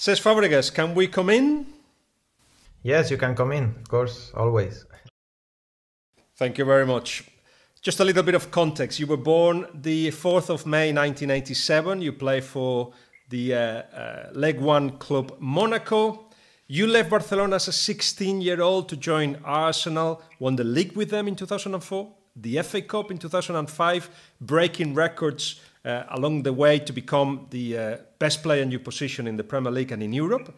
Cesc Fabregas, can we come in? Yes, you can come in, of course, always. Thank you very much. Just a little bit of context. You were born the 4th of May 1987. You play for the uh, uh, Ligue 1 club Monaco. You left Barcelona as a 16 year old to join Arsenal, won the league with them in 2004, the FA Cup in 2005, breaking records uh, along the way to become the uh, best player in your position in the Premier League and in Europe.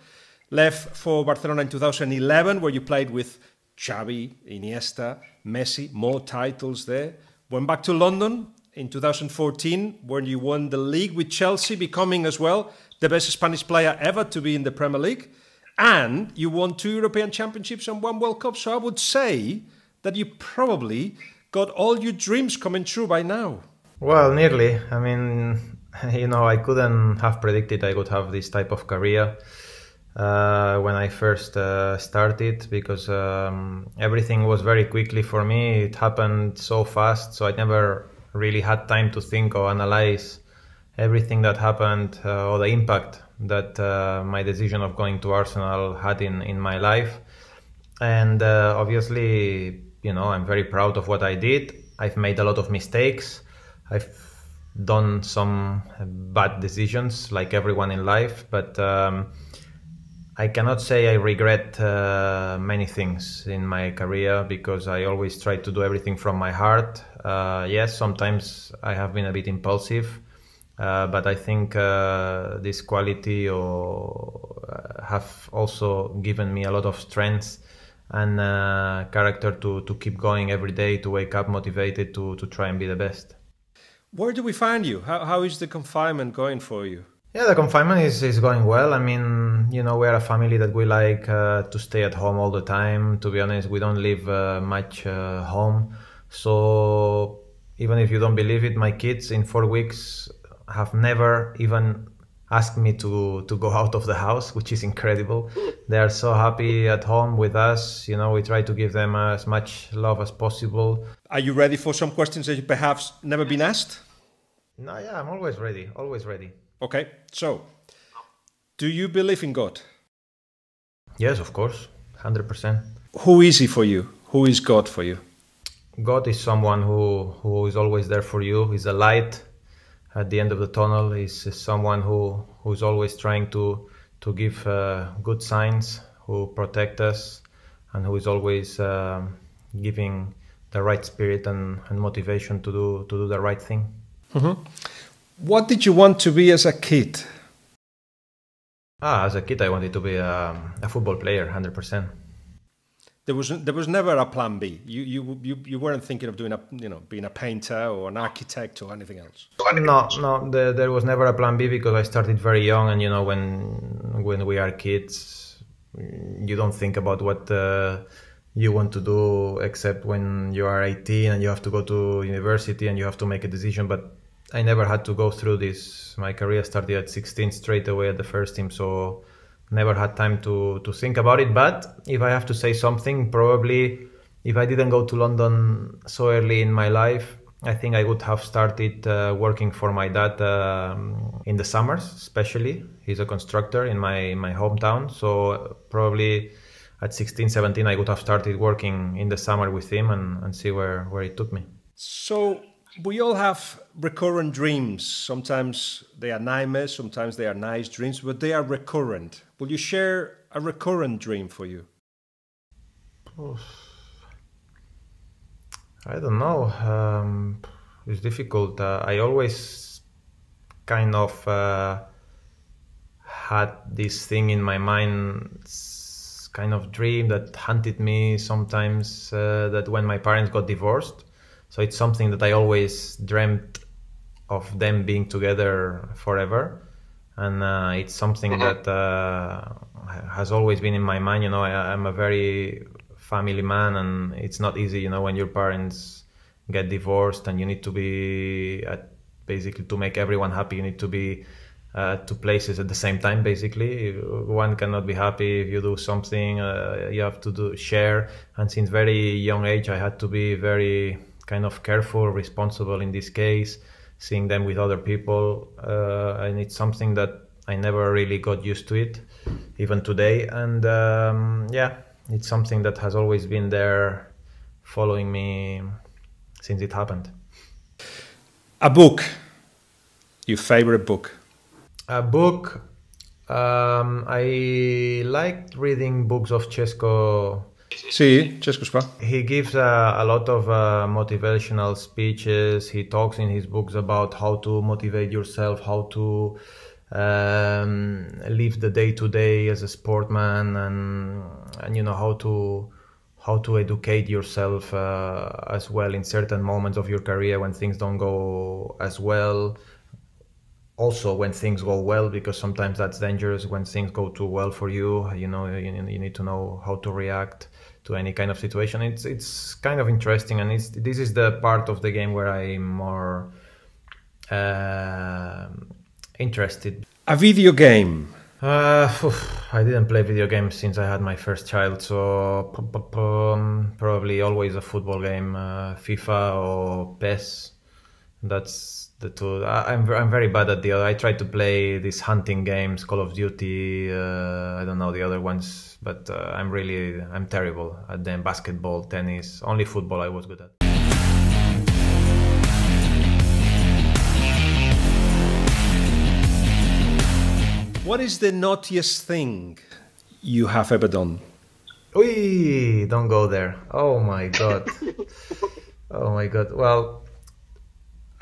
Left for Barcelona in 2011, where you played with Xavi, Iniesta, Messi, more titles there. Went back to London in 2014, where you won the league with Chelsea, becoming as well the best Spanish player ever to be in the Premier League. And you won two European Championships and one World Cup. So I would say that you probably got all your dreams coming true by now. Well, nearly. I mean, you know, I couldn't have predicted I would have this type of career uh, when I first uh, started because um, everything was very quickly for me. It happened so fast, so I never really had time to think or analyze everything that happened uh, or the impact that uh, my decision of going to Arsenal had in, in my life. And uh, obviously, you know, I'm very proud of what I did. I've made a lot of mistakes. I've done some bad decisions, like everyone in life, but um, I cannot say I regret uh, many things in my career because I always try to do everything from my heart. Uh, yes, sometimes I have been a bit impulsive, uh, but I think uh, this quality or uh, have also given me a lot of strength and uh, character to, to keep going every day, to wake up motivated to, to try and be the best. Where do we find you? How, how is the confinement going for you? Yeah, the confinement is, is going well. I mean, you know, we're a family that we like uh, to stay at home all the time. To be honest, we don't live uh, much uh, home. So even if you don't believe it, my kids in four weeks have never even asked me to, to go out of the house, which is incredible. They are so happy at home with us. You know, we try to give them as much love as possible. Are you ready for some questions that you perhaps never been asked? No, yeah, I'm always ready. Always ready. Okay, so do you believe in God? Yes, of course, hundred percent. Who is He for you? Who is God for you? God is someone who who is always there for you. He's a light at the end of the tunnel. is someone who who's always trying to to give uh, good signs, who protect us, and who is always uh, giving the right spirit and, and motivation to do to do the right thing. Mm-hmm. What did you want to be as a kid? Ah, as a kid, I wanted to be a, a football player, hundred percent. There was there was never a plan B. You you you you weren't thinking of doing a you know being a painter or an architect or anything else. No, no, the, there was never a plan B because I started very young, and you know when when we are kids, you don't think about what uh, you want to do except when you are 18 and you have to go to university and you have to make a decision. But I never had to go through this. My career started at 16 straight away at the first team, so never had time to to think about it. But if I have to say something, probably if I didn't go to London so early in my life, I think I would have started uh, working for my dad um, in the summers, especially. He's a constructor in my in my hometown, so probably at 16, 17, I would have started working in the summer with him and, and see where, where it took me. So we all have recurrent dreams. Sometimes they are nightmares, sometimes they are nice dreams, but they are recurrent. Will you share a recurrent dream for you? I don't know. Um, it's difficult. Uh, I always kind of uh, had this thing in my mind, kind of dream that haunted me sometimes. Uh, that when my parents got divorced, so it's something that I always dreamt of them being together forever, and uh, it's something that uh, has always been in my mind. You know, I, I'm a very family man and it's not easy you know when your parents get divorced and you need to be at basically to make everyone happy you need to be uh, two places at the same time basically. One cannot be happy if you do something uh, you have to do share. And since very young age i had to be very kind of careful responsible in this case seeing them with other people uh, and it's something that I never really got used to it, even today. And um, yeah, it's something that has always been there, following me since it happened. A book, your favorite book? A book. Um, I liked reading books of Xesco. Sí, Xesco Espar. He gives a lot of uh, motivational speeches. He talks in his books about how to motivate yourself, how to um, live the day to day as a sportman, and and you know how to how to educate yourself uh, as well in certain moments of your career when things don't go as well also when things go well because sometimes that's dangerous when things go too well for you you know you, you need to know how to react to any kind of situation. It's it's kind of interesting and it's this is the part of the game where i'm more uh, interested. A video game. Uh, I didn't play video games since I had my first child, so probably always a football game, uh, FIFA or PES. That's the two. I, am I'm very bad at the other. I try to play these hunting games, Call of Duty. Uh, I don't know the other ones, but uh, I'm really I'm terrible at them. Basketball, tennis, only football I was good at. What is the naughtiest thing you have ever done? Oi, don't go there. Oh my god. oh my god. Well,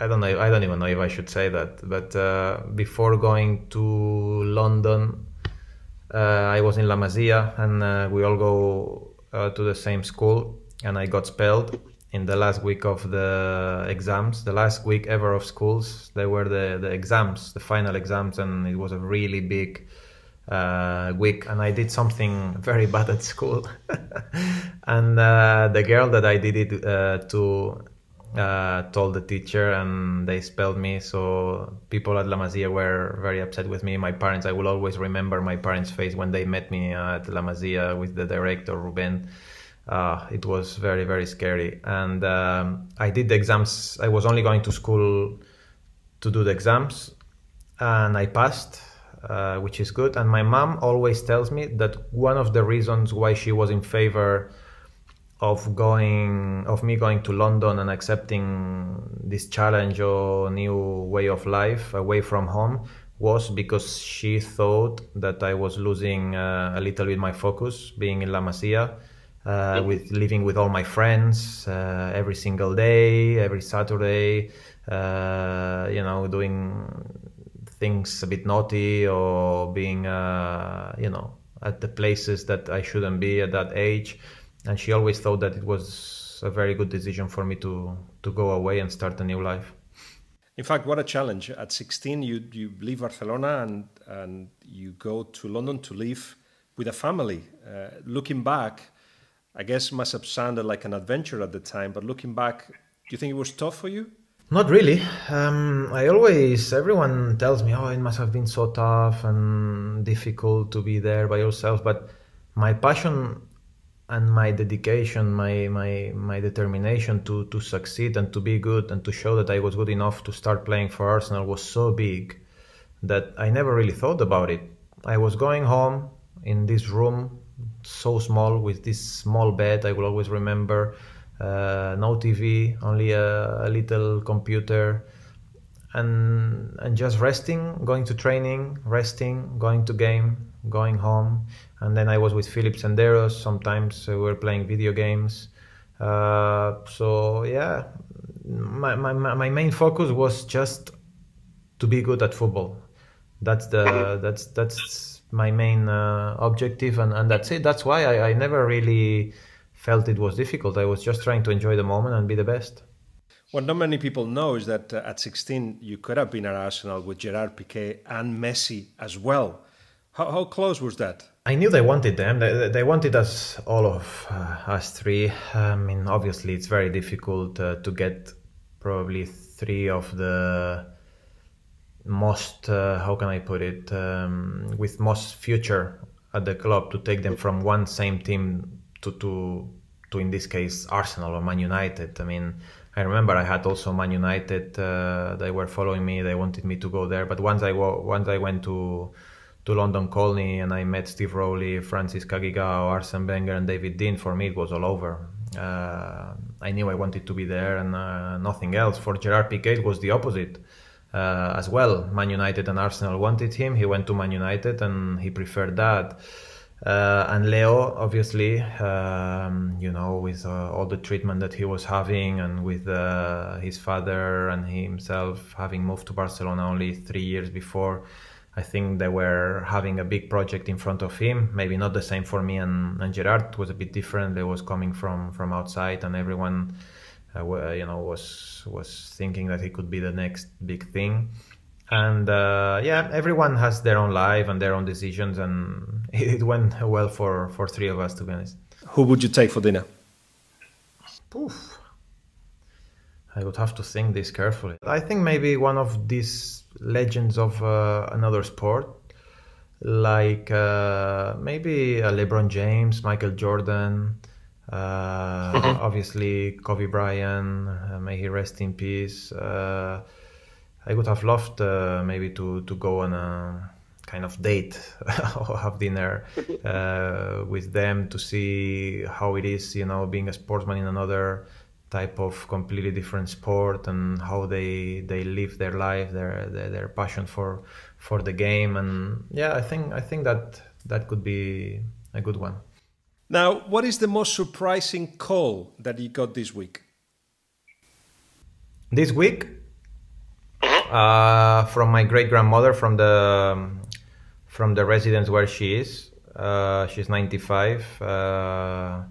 I don't know. I don't even know if I should say that. But uh, before going to London, uh, I was in La Masia, and uh, we all go uh, to the same school, and I got expelled in the last week of the exams, the last week ever of schools. There were the, the exams, the final exams, and it was a really big uh, week. And I did something very bad at school. and uh, the girl that I did it to uh, told the teacher, and they expelled me. So people at La Masia were very upset with me. My parents, I will always remember my parents' face when they met me at La Masia with the director, Ruben uh, it was very very scary and um, i did the exams i was only going to school to do the exams and i passed uh, which is good and my mom always tells me that one of the reasons why she was in favor of going of me going to london and accepting this challenge or new way of life away from home was because she thought that i was losing uh, a little bit my focus being in la masia uh, with living with all my friends uh, every single day, every Saturday, uh, you know, doing things a bit naughty or being, uh, you know, at the places that I shouldn't be at that age. And she always thought that it was a very good decision for me to, to go away and start a new life. In fact, what a challenge. At 16, you, you leave Barcelona and, and you go to London to live with a family. Uh, looking back, I guess must have sounded like an adventure at the time, but looking back, do you think it was tough for you? Not really. Um, I always, everyone tells me, oh, it must have been so tough and difficult to be there by yourself. But my passion and my dedication, my, my, my determination to, to succeed and to be good and to show that I was good enough to start playing for Arsenal was so big that I never really thought about it. I was going home in this room so small with this small bed. I will always remember. Uh, no TV, only a, a, little computer, and and just resting, going to training, resting, going to game, going home, and then I was with Philippe Senderos. Sometimes we were playing video games. Uh, so yeah, my, my my main focus was just to be good at football. That's the that's that's my main uh, objective and, and that's it that's why I, I never really felt it was difficult i was just trying to enjoy the moment and be the best what not many people know is that uh, at 16 you could have been at arsenal with gerard piqué and messi as well how, how close was that I knew they wanted them. They, they wanted us, all of uh, us three. I mean, obviously, it's very difficult uh, to get probably three of the most uh, how can I put it um, with most future at the club to take them from one same team to to to in this case Arsenal or Man United. I mean, I remember I had also Man United. Uh, they were following me. They wanted me to go there. But once I once I went to to London Colney and I met Steve Rowley, Francis Cagigao, Arsene Wenger, and David Dein, For me, it was all over. Uh, I knew I wanted to be there and uh, nothing else. For Gerard Piqué, it was the opposite. Uh, as well, Man United and Arsenal wanted him. He went to Man United and he preferred that. Uh, and Leo, obviously, um, you know, with uh, all the treatment that he was having, and with uh, his father and himself having moved to Barcelona only three years before, I think they were having a big project in front of him. Maybe not the same for me and, and Gerard. It was a bit different. They was coming from from outside, and everyone, uh, you know, was was thinking that he could be the next big thing and uh, yeah, everyone has their own life and their own decisions, and it went well for for three of us, to be honest. Who would you take for dinner? Oof. I would have to think this carefully. I think maybe one of these legends of uh, another sport, like uh, maybe uh, LeBron James, Michael Jordan, uh, mm-hmm. obviously Kobe Bryant, uh, may he rest in peace. I would have loved uh, maybe to to go on a kind of date or have dinner uh, with them to see how it is, you know, being a sportsman in another type of completely different sport and how they they live their life, their their, their passion for for the game, and yeah, I think I think that that could be a good one. Now, what is the most surprising call that you got this week? This week, uh, from my great grandmother from the from the residence where she is. Uh, she's 95, uh,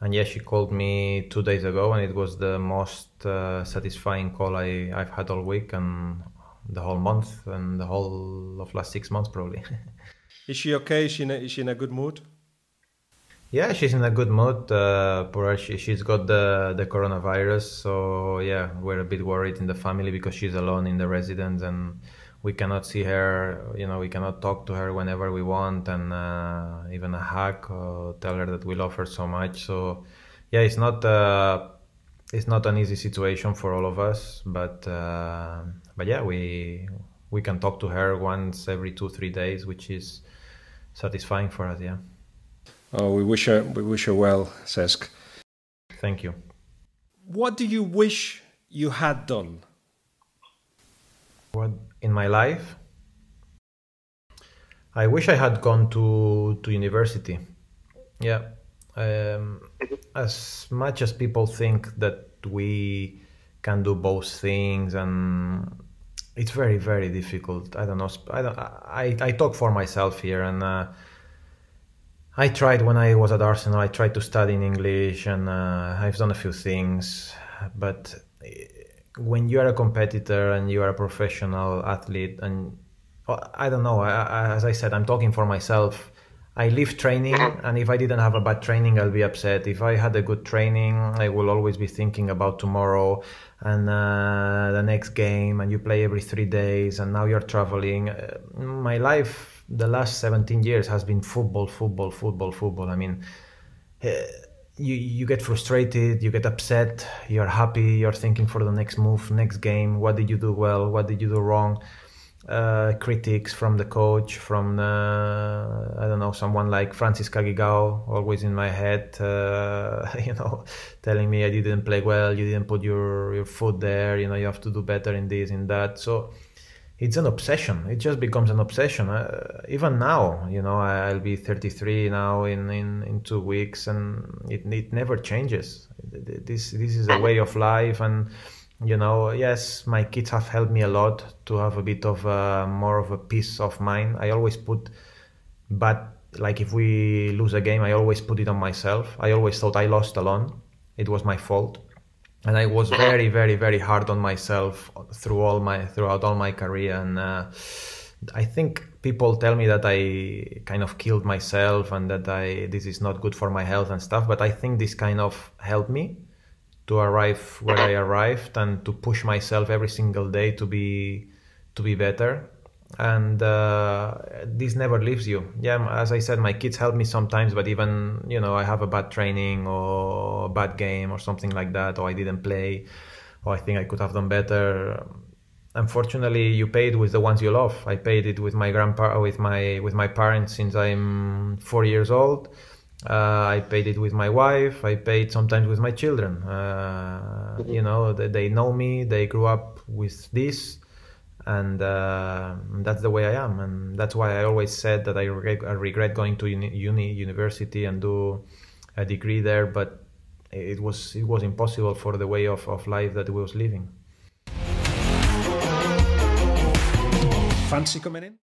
and yeah, she called me two days ago, and it was the most uh, satisfying call I I've had all week and the whole month and the whole of last six months probably. is she okay? Is she in a, is she in a good mood? Yeah, she's in a good mood. Uh, poor her, she, she's got the the coronavirus, so yeah, we're a bit worried in the family because she's alone in the residence and we cannot see her. You know, we cannot talk to her whenever we want, and uh, even a hug or tell her that we love her so much. So yeah, it's not uh, it's not an easy situation for all of us, but uh, but yeah, we we can talk to her once every two three days, which is satisfying for us. Yeah. Oh, we wish her we wish her well, Cesc. Thank you. What do you wish you had done? What in my life? I wish I had gone to to university. Yeah. Um, as much as people think that we can do both things and it's very very difficult i don't know i don't i, I talk for myself here and uh, I tried when I was at Arsenal. I tried to study in English, and uh, I've done a few things. But when you are a competitor and you are a professional athlete, and I don't know, I, I, as I said, I'm talking for myself. I live training, and if I didn't have a bad training, I'll be upset. If I had a good training, I will always be thinking about tomorrow and uh, the next game. And you play every three days, and now you're traveling. Uh, my life the last 17 years has been football, football, football, football. I mean, uh, you you get frustrated, you get upset, you're happy, you're thinking for the next move, next game. What did you do well? What did you do wrong? Uh, critics from the coach, from I don't know, someone like Francis Cagigao, always in my head, uh, you know, telling me I didn't play well, you didn't put your your foot there, you know, you have to do better in this, in that. So it's an obsession. It just becomes an obsession. Uh, even now, you know, I'll be 33 now in, in, in two weeks, and it it never changes. This this is a way of life, and you know, yes, my kids have helped me a lot to have a bit of a, more of a peace of mind. I always put, but like if we lose a game, I always put it on myself. I always thought I lost alone. It was my fault and I was very, very, very hard on myself through all my throughout all my career, and uh, I think people tell me that I kind of killed myself and that I this is not good for my health and stuff. But I think this kind of helped me to arrive where I arrived and to push myself every single day to be to be better and uh, this never leaves you yeah as i said my kids help me sometimes but even you know i have a bad training or a bad game or something like that or i didn't play or I think I could have done better. Unfortunately, you paid with the ones you love. I paid it with my grandpa, with my with my parents since I'm four years old. Uh, I paid it with my wife. I paid sometimes with my children. Uh, mm-hmm. You know, they, they, know me. They grew up with this, and uh, that's the way I am. And that's why I always said that I regret, I regret going to uni, uni, university and do a degree there. But it was it was impossible for the way of, of life that we was living. Fancy coming in?